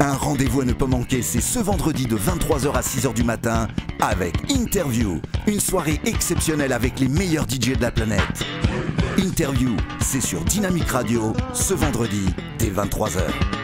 Un rendez-vous à ne pas manquer, c'est ce vendredi de 23h à 6h du matin avec Interview. Une soirée exceptionnelle avec les meilleurs DJ de la planète. Interview, c'est sur Dynamic Radio ce vendredi dès 23h.